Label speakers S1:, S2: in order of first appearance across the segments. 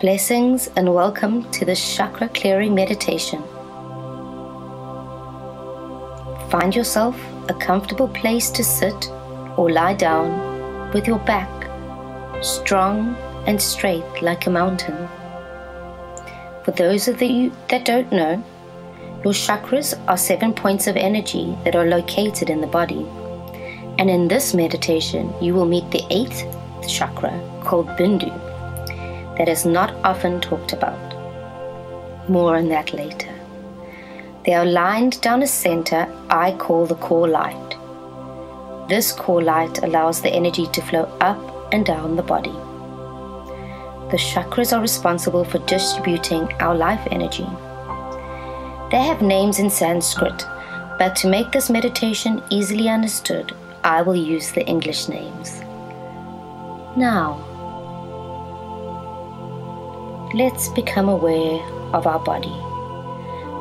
S1: Blessings and welcome to this chakra clearing meditation. Find yourself a comfortable place to sit or lie down with your back strong and straight like a mountain. For those of you that don't know, your chakras are seven points of energy that are located in the body. And in this meditation, you will meet the eighth chakra called Bindu that is not often talked about. More on that later. They are lined down a center I call the core light. This core light allows the energy to flow up and down the body. The chakras are responsible for distributing our life energy. They have names in Sanskrit, but to make this meditation easily understood, I will use the English names. Now, let's become aware of our body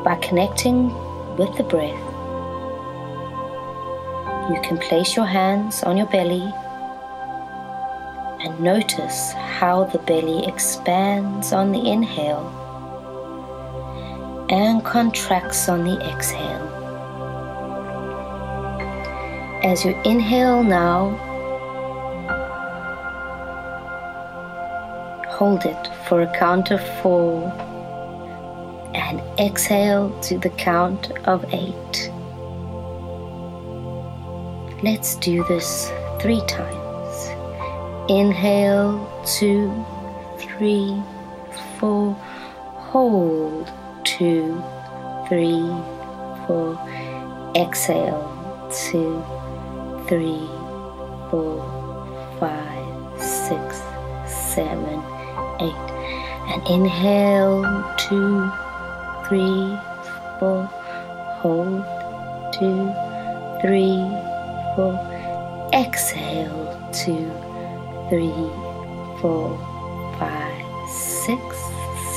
S1: by connecting with the breath. You can place your hands on your belly and notice how the belly expands on the inhale and contracts on the exhale. As you inhale now, hold it for a count of four and exhale to the count of eight. Let's do this three times. Inhale, two, three, four. Hold, two, three, four. Exhale, two, three, four, five, six, seven, eight. And inhale, two, three, four. Hold, two, three, four. Exhale, two, three, four, five, six,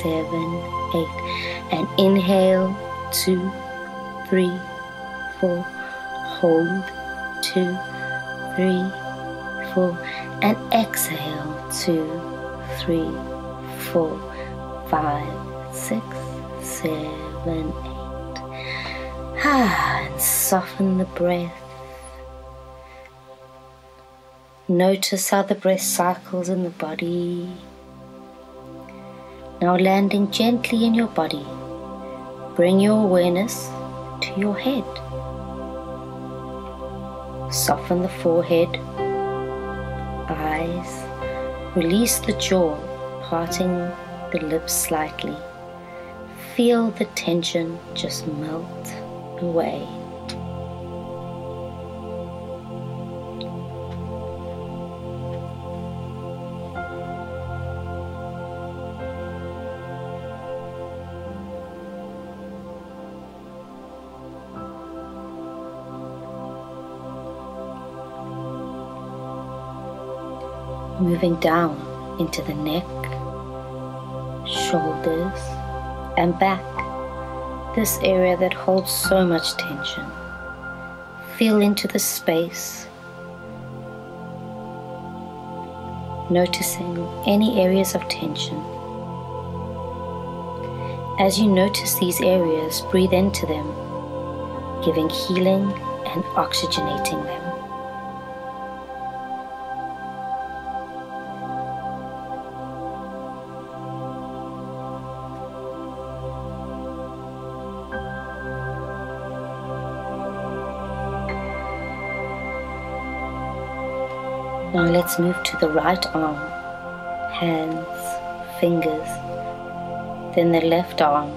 S1: seven, eight. And inhale, two, three, four. Hold, two, three, four. And exhale, two, three, four, five, six, seven, eight. Ah, and soften the breath Notice how the breath cycles in the body. Now landing gently in your body, bring your awareness to your head. Soften the forehead, eyes, release the jaw, parting the lips slightly. Feel the tension just melt away. moving down into the neck, shoulders, and back. This area that holds so much tension. Feel into the space, noticing any areas of tension. As you notice these areas, breathe into them, giving healing and oxygenating them. Let's move to the right arm, hands, fingers, then the left arm,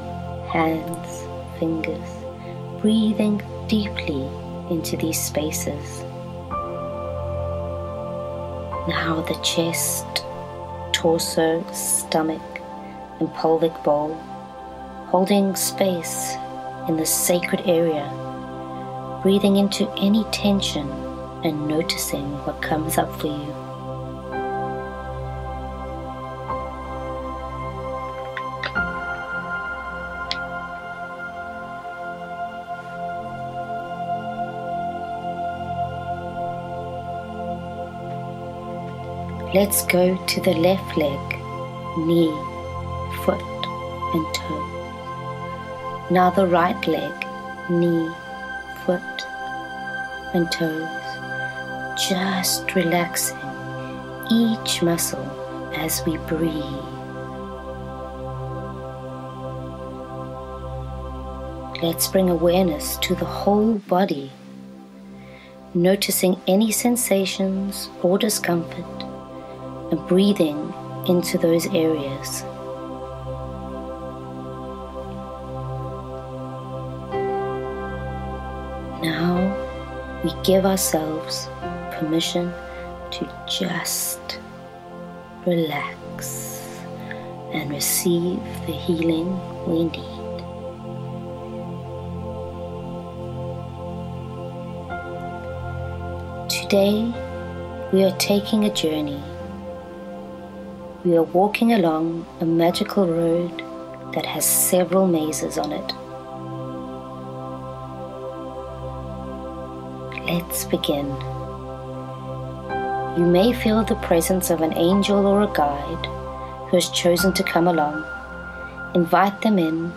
S1: hands, fingers, breathing deeply into these spaces. Now the chest, torso, stomach, and pelvic bowl, holding space in the sacred area, breathing into any tension and noticing what comes up for you. Let's go to the left leg, knee, foot, and toe. Now the right leg, knee, foot, and toes. Just relaxing each muscle as we breathe. Let's bring awareness to the whole body, noticing any sensations or discomfort and breathing into those areas. Now we give ourselves permission to just relax and receive the healing we need. Today, we are taking a journey. We are walking along a magical road that has several mazes on it. Let's begin. You may feel the presence of an angel or a guide who has chosen to come along. Invite them in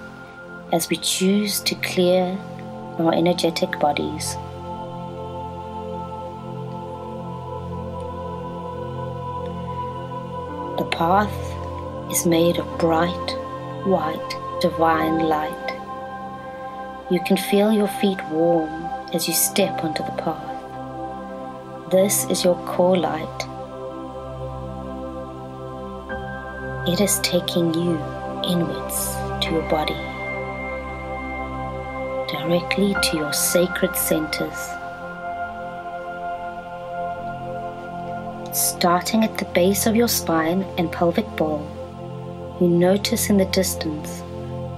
S1: as we choose to clear our energetic bodies. The path is made of bright, white, divine light. You can feel your feet warm as you step onto the path. This is your core light. It is taking you inwards to your body, directly to your sacred centers. Starting at the base of your spine and pelvic bowl, you notice in the distance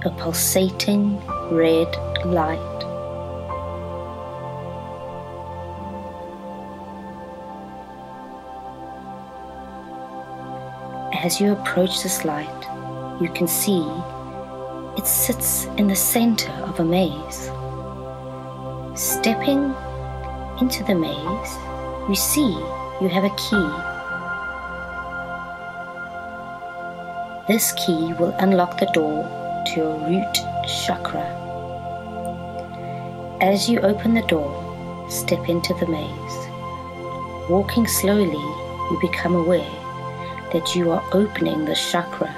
S1: a pulsating red light. As you approach this light, you can see it sits in the center of a maze. Stepping into the maze, you see you have a key. This key will unlock the door to your root chakra. As you open the door, step into the maze. Walking slowly, you become aware that you are opening the chakra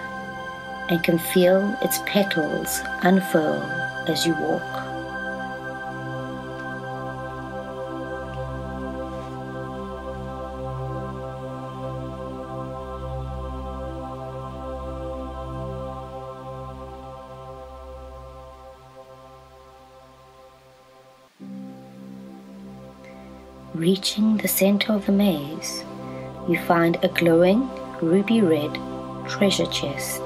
S1: and can feel its petals unfurl as you walk. Reaching the center of the maze, you find a glowing ruby red treasure chest.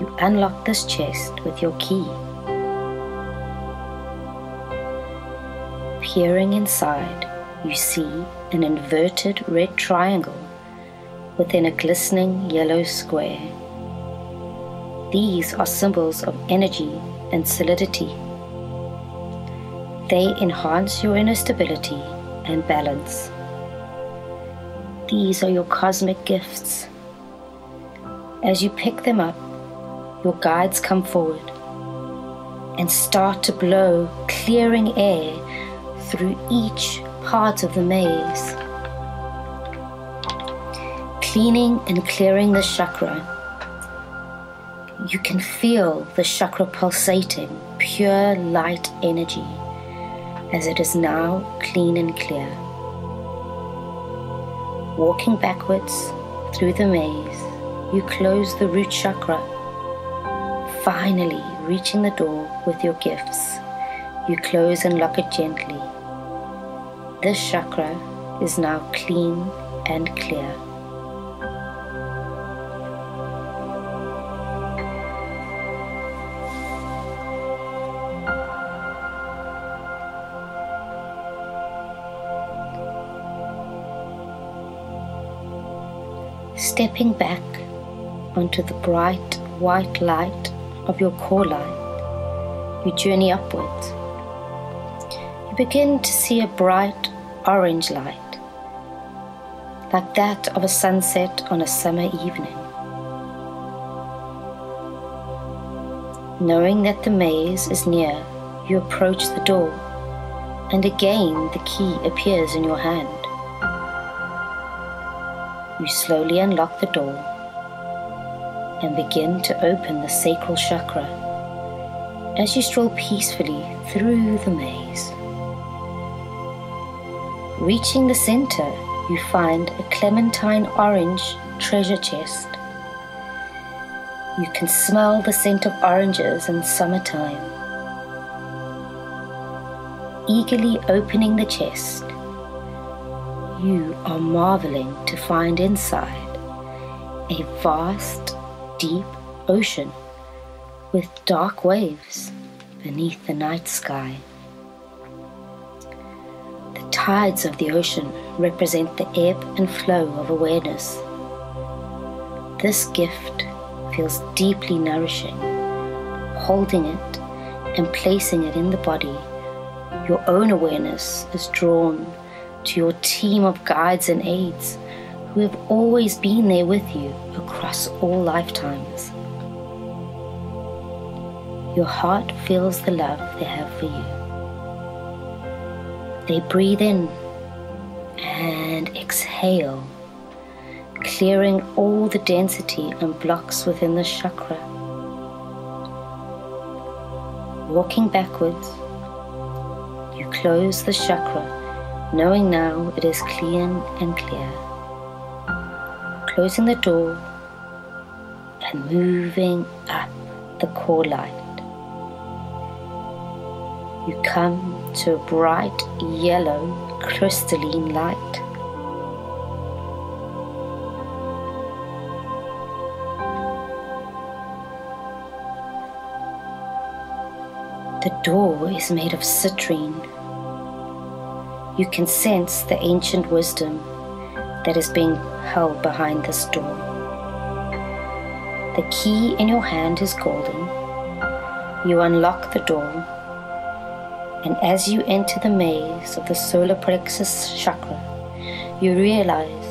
S1: You unlock this chest with your key. Peering inside, you see an inverted red triangle within a glistening yellow square. These are symbols of energy and solidity. They enhance your inner stability and balance. These are your cosmic gifts. As you pick them up, your guides come forward and start to blow clearing air through each part of the maze, cleaning and clearing the chakra. You can feel the chakra pulsating pure light energy as it is now clean and clear. Walking backwards through the maze, you close the root chakra, finally reaching the door with your gifts. You close and lock it gently. This chakra is now clean and clear. Stepping back onto the bright white light of your core light, you journey upwards. You begin to see a bright orange light, like that of a sunset on a summer evening. Knowing that the maze is near, you approach the door, and again the key appears in your hand. You slowly unlock the door and begin to open the sacral chakra as you stroll peacefully through the maze. Reaching the center, you find a clementine orange treasure chest. You can smell the scent of oranges in summertime. Eagerly opening the chest, you are marveling to find inside a vast, deep ocean with dark waves beneath the night sky. The tides of the ocean represent the ebb and flow of awareness. This gift feels deeply nourishing. Holding it and placing it in the body, your own awareness is drawn to your team of guides and aides who have always been there with you across all lifetimes. Your heart feels the love they have for you. They breathe in and exhale clearing all the density and blocks within the chakra. Walking backwards, you close the chakra, knowing now it is clean and clear. Closing the door and moving up the core light. You come to a bright yellow crystalline light. The door is made of citrine. You can sense the ancient wisdom that is being held behind this door. The key in your hand is golden. You unlock the door, and as you enter the maze of the solar plexus chakra, you realize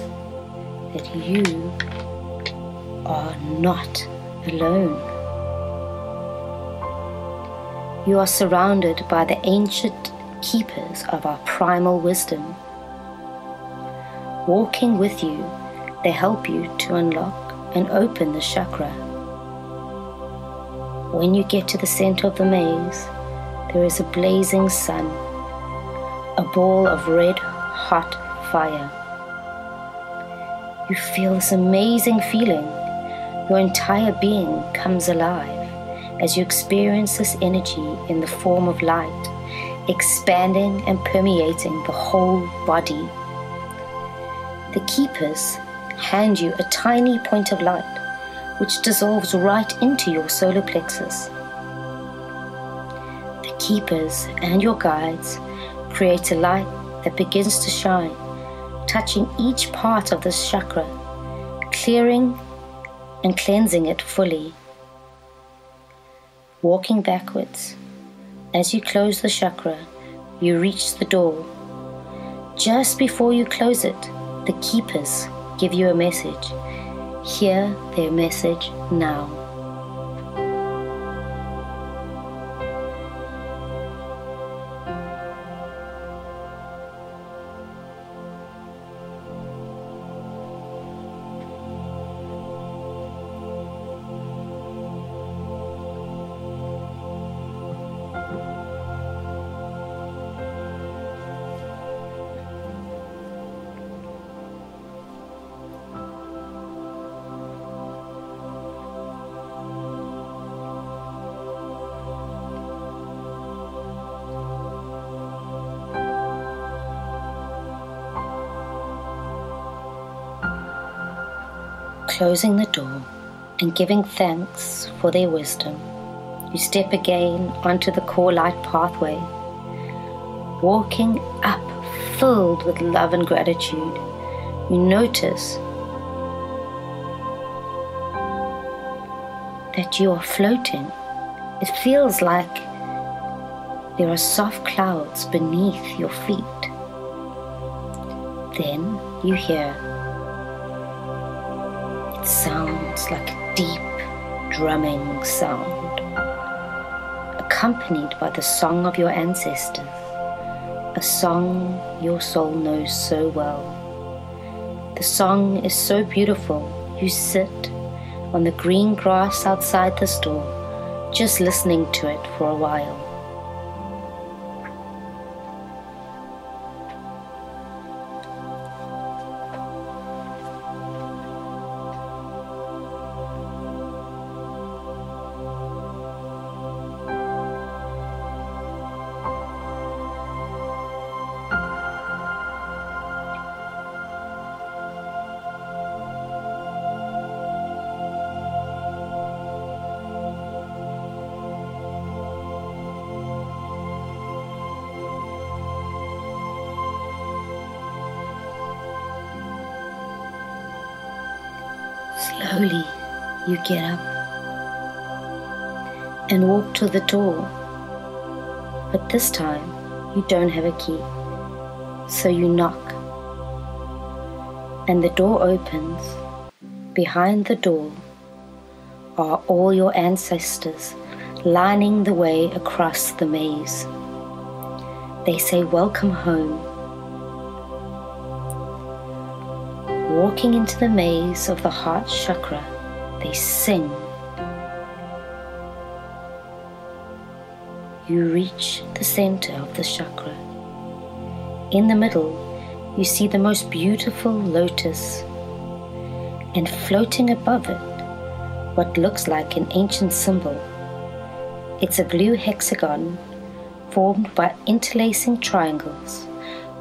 S1: that you are not alone. You are surrounded by the ancient keepers of our primal wisdom. Walking with you, they help you to unlock and open the chakra. When you get to the center of the maze, there is a blazing sun, a ball of red hot fire. You feel this amazing feeling. Your entire being comes alive as you experience this energy in the form of light, expanding and permeating the whole body. The keepers hand you a tiny point of light which dissolves right into your solar plexus. The keepers and your guides create a light that begins to shine, touching each part of this chakra, clearing and cleansing it fully walking backwards. As you close the chakra, you reach the door. Just before you close it, the keepers give you a message. Hear their message now. Closing the door and giving thanks for their wisdom, you step again onto the core light pathway, walking up filled with love and gratitude. You notice that you are floating. It feels like there are soft clouds beneath your feet. Then you hear sounds like a deep drumming sound. accompanied by the song of your ancestors, a song your soul knows so well. The song is so beautiful, you sit on the green grass outside the store, just listening to it for a while. Slowly, you get up and walk to the door. But this time, you don't have a key. So you knock. And the door opens. Behind the door are all your ancestors lining the way across the maze. They say, Welcome home. Walking into the maze of the heart chakra, they sing. You reach the center of the chakra. In the middle, you see the most beautiful lotus, and floating above it, what looks like an ancient symbol. It's a blue hexagon formed by interlacing triangles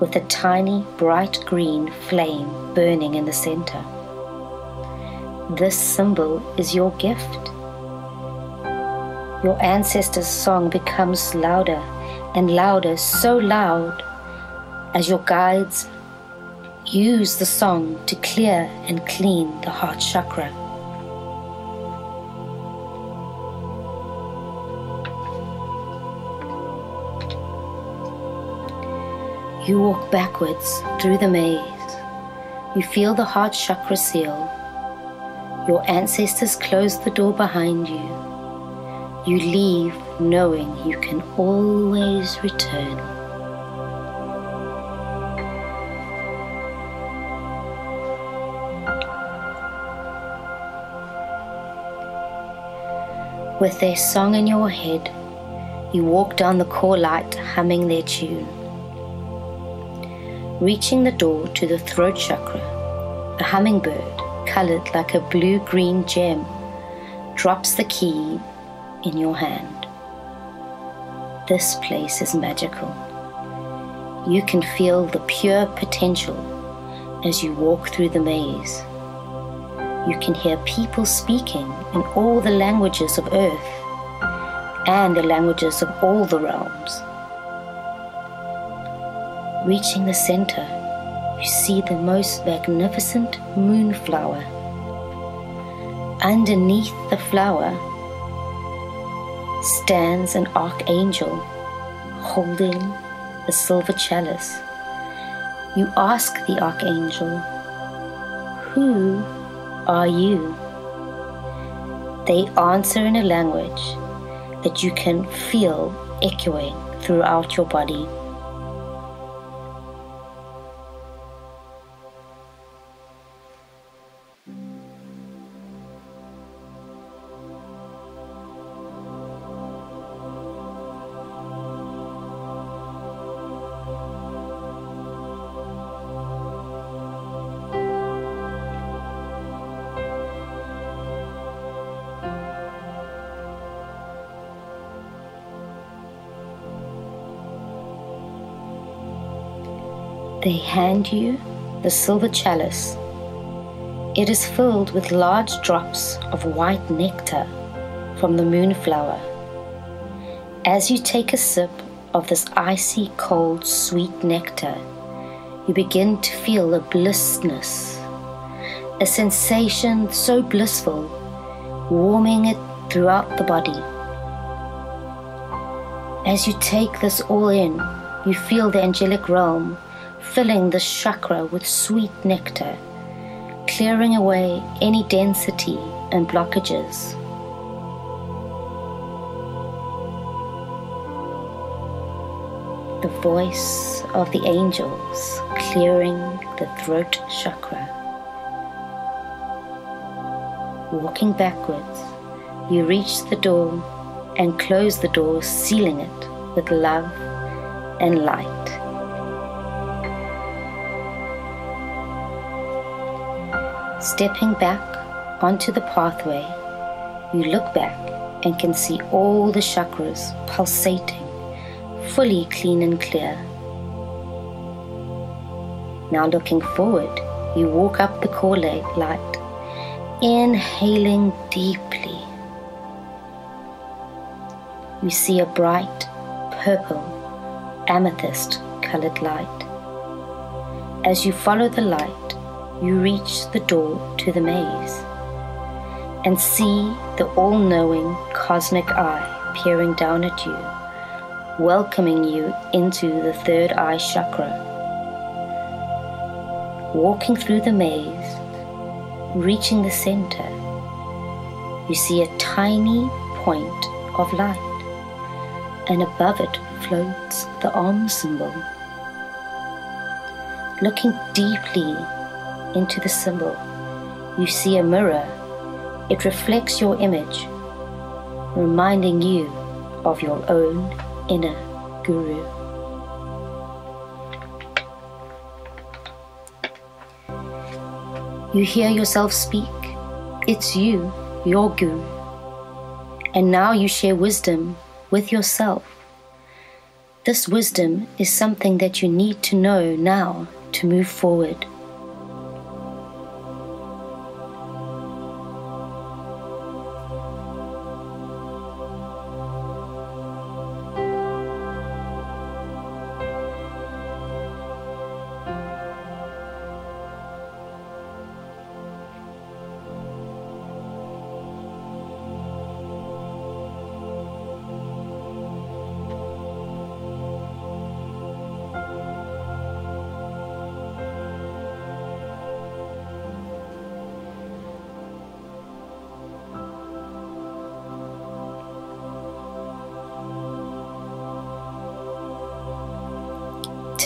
S1: with a tiny bright green flame burning in the center. This symbol is your gift. Your ancestors' song becomes louder and louder, so loud as your guides use the song to clear and clean the heart chakra. You walk backwards through the maze. You feel the heart chakra seal. Your ancestors close the door behind you. You leave knowing you can always return. With their song in your head, you walk down the core light humming their tune. Reaching the door to the throat chakra, a hummingbird, colored like a blue green gem, drops the key in your hand. This place is magical. You can feel the pure potential as you walk through the maze. You can hear people speaking in all the languages of earth and the languages of all the realms. Reaching the center, you see the most magnificent moonflower. Underneath the flower stands an archangel holding a silver chalice. You ask the archangel, Who are you? They answer in a language that you can feel echoing throughout your body. They hand you the silver chalice. It is filled with large drops of white nectar from the moonflower. As you take a sip of this icy cold sweet nectar, you begin to feel a blissness, a sensation so blissful, warming it throughout the body. As you take this all in, you feel the angelic realm filling the chakra with sweet nectar, clearing away any density and blockages. the voice of the angels clearing the throat chakra. Walking backwards, you reach the door and close the door, sealing it with love and light. Stepping back onto the pathway, you look back and can see all the chakras pulsating, fully clean and clear. Now, looking forward, you walk up the core light, inhaling deeply. You see a bright purple, amethyst colored light. As you follow the light, you reach the door to the maze and see the all knowing cosmic eye peering down at you, welcoming you into the third eye chakra. Walking through the maze, reaching the center, you see a tiny point of light and above it floats the Om symbol. Looking deeply into the symbol, you see a mirror. It reflects your image, reminding you of your own inner guru. You hear yourself speak. It's you, your guru. And now you share wisdom with yourself. This wisdom is something that you need to know now to move forward.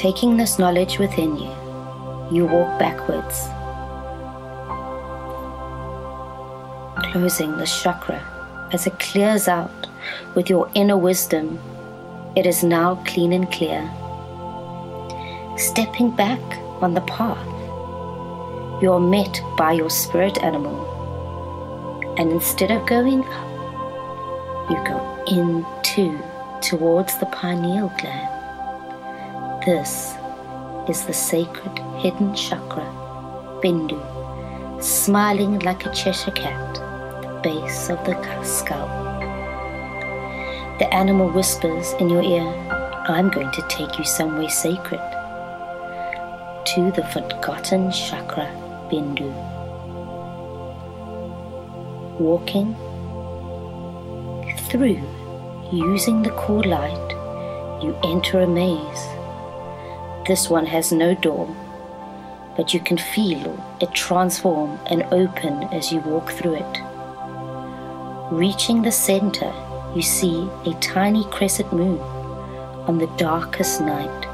S1: Taking this knowledge within you, you walk backwards, closing the chakra as it clears out with your inner wisdom. It is now clean and clear. Stepping back on the path, you are met by your spirit animal, and instead of going up, you go into towards the pineal gland. This is the sacred hidden chakra, Bindu, smiling like a Cheshire cat at the base of the skull. The animal whispers in your ear, I'm going to take you somewhere sacred. To the forgotten chakra, Bindu. Walking through, using the core light, you enter a maze this one has no door, but you can feel it transform and open as you walk through it. Reaching the center, you see a tiny crescent moon on the darkest night.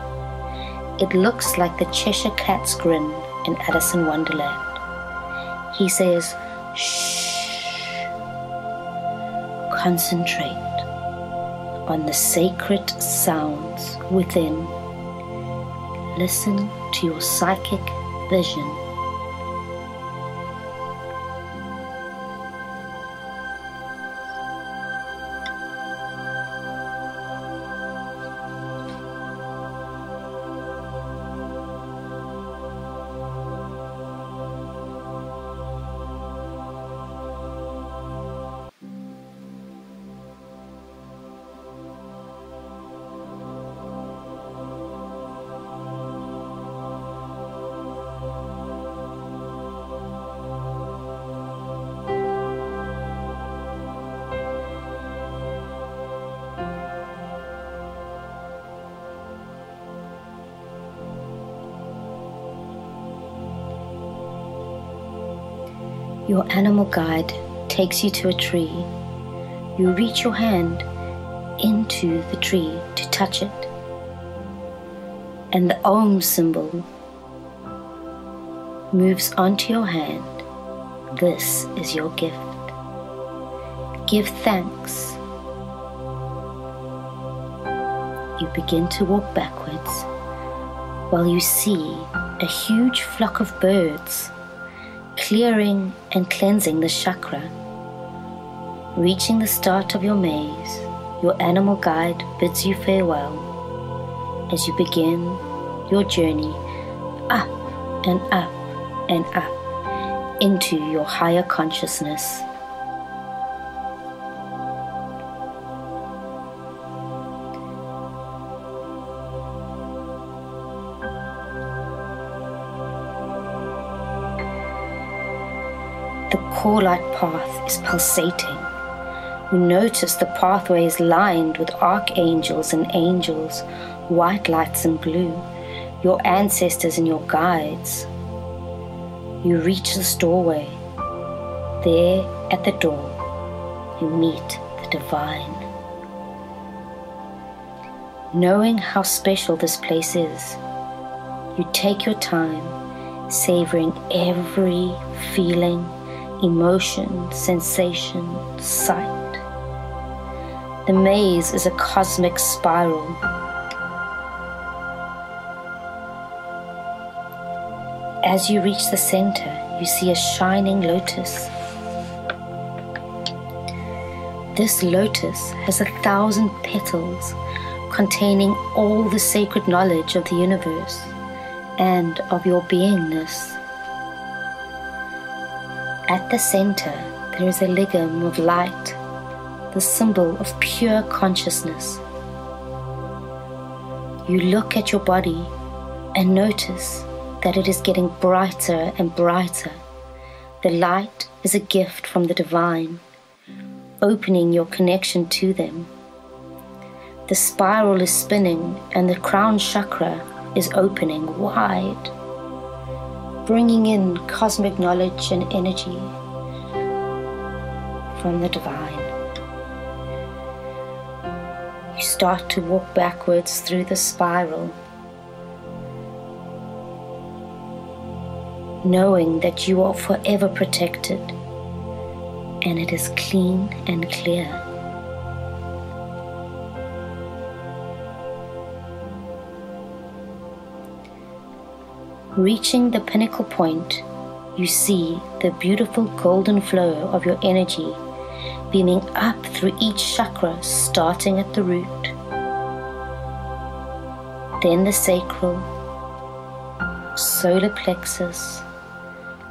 S1: It looks like the Cheshire Cat's grin in Alice in Wonderland. He says, Shh. Concentrate on the sacred sounds within Listen to your psychic vision Your animal guide takes you to a tree. You reach your hand into the tree to touch it. and the Om symbol moves onto your hand, this is your gift. Give thanks. You begin to walk backwards while you see a huge flock of birds clearing and cleansing the chakra. Reaching the start of your maze, your animal guide bids you farewell as you begin your journey up and up and up into your higher consciousness. Core light path is pulsating. You notice the pathway is lined with archangels and angels, white lights and blue, your ancestors and your guides. You reach this doorway. There at the door, you meet the divine. Knowing how special this place is, you take your time, savoring every feeling, emotion, sensation, sight. The maze is a cosmic spiral. As you reach the center, you see a shining lotus. This lotus has a thousand petals containing all the sacred knowledge of the universe and of your beingness. At the center, there is a lingam of light, the symbol of pure consciousness. You look at your body and notice that it is getting brighter and brighter. The light is a gift from the divine, opening your connection to them. The spiral is spinning and the crown chakra is opening wide bringing in cosmic knowledge and energy from the divine. You start to walk backwards through the spiral, knowing that you are forever protected and it is clean and clear. Reaching the pinnacle point, you see the beautiful golden flow of your energy beaming up through each chakra, starting at the root, then the sacral, solar plexus,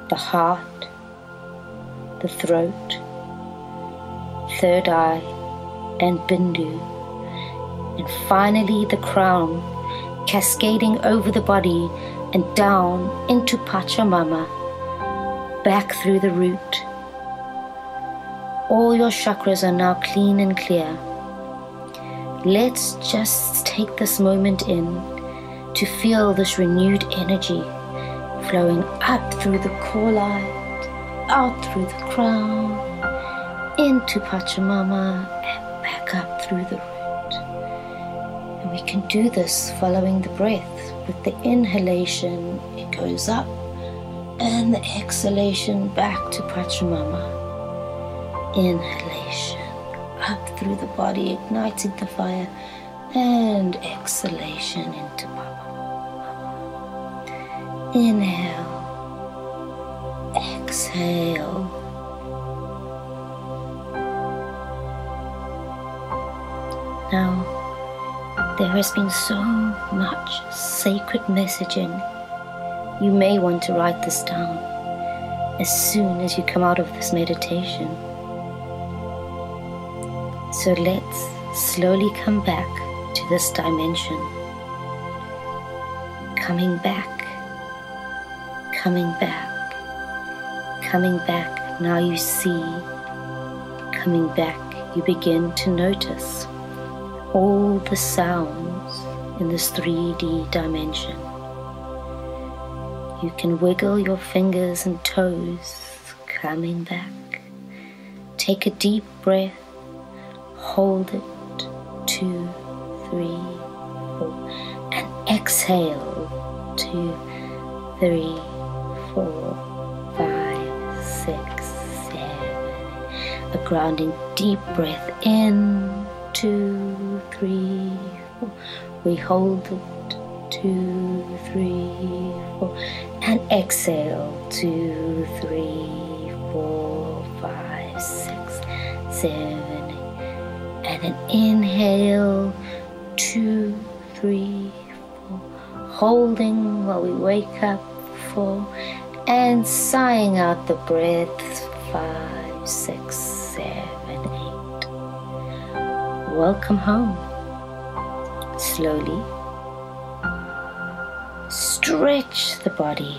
S1: the heart, the throat, third eye, and bindu, and finally the crown, cascading over the body and down into Pachamama, back through the root. All your chakras are now clean and clear. Let's just take this moment in to feel this renewed energy flowing up through the core light, out through the crown, into Pachamama, and back up through the root. And we can do this following the breath. With the inhalation, it goes up, and the exhalation back to Pachamama. Inhalation up through the body, igniting the fire, and exhalation into Papa. Inhale, exhale. Now, there has been so much sacred messaging. You may want to write this down as soon as you come out of this meditation. So let's slowly come back to this dimension. Coming back, coming back, coming back. Now you see, coming back, you begin to notice all the sounds in this 3D dimension. You can wiggle your fingers and toes coming back. Take a deep breath, hold it, two, three, four, and exhale. Two, three, four, five, six, seven. A grounding deep breath in. Two, three, four. We hold it. Two, three, four. And exhale. Two, three, four, five, six, seven. And an inhale. Two, three, four. Holding while we wake up. Four. And sighing out the breath. Five, six, seven, eight. Welcome home. Slowly stretch the body,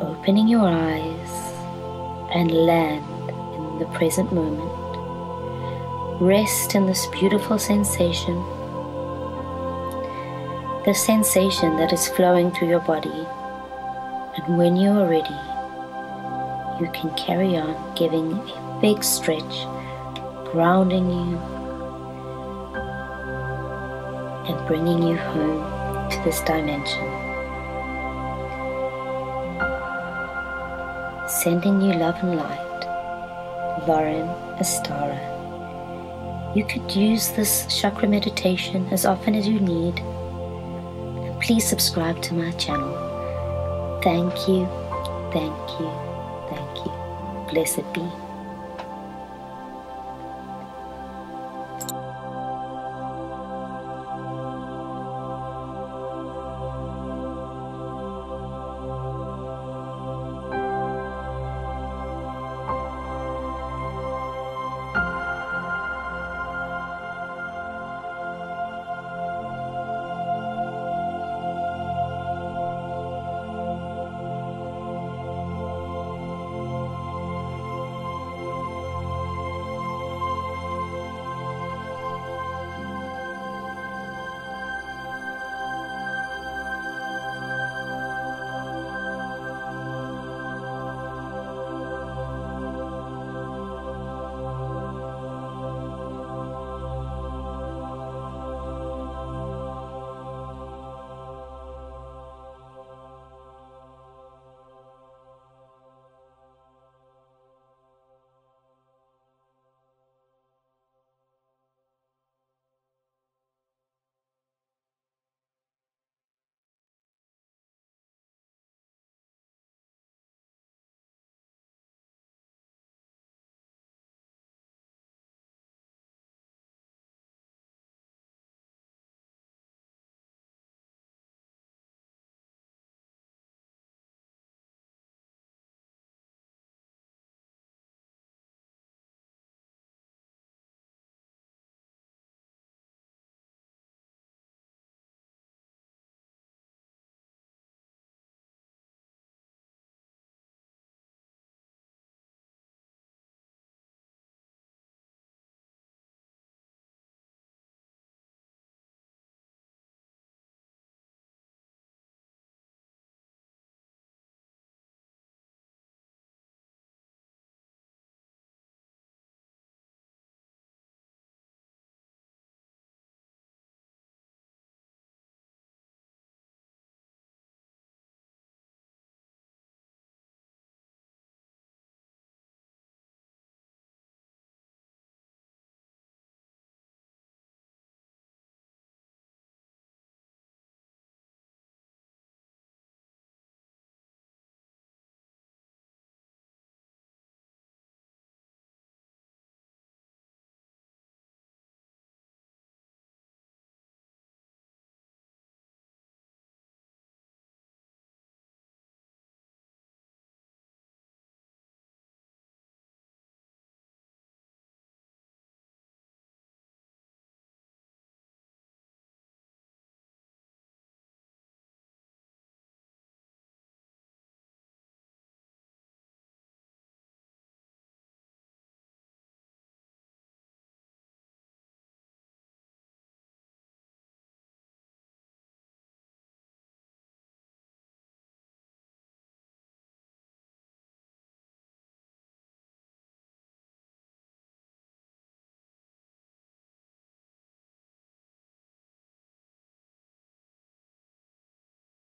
S1: opening your eyes and land in the present moment. Rest in this beautiful sensation, the sensation that is flowing through your body. And when you are ready, you can carry on giving a big stretch, grounding you and bringing you home to this dimension. Sending you love and light, Lauren Ostara. You could use this chakra meditation as often as you need. Please subscribe to my channel. Thank you, thank you, thank you. Blessed be.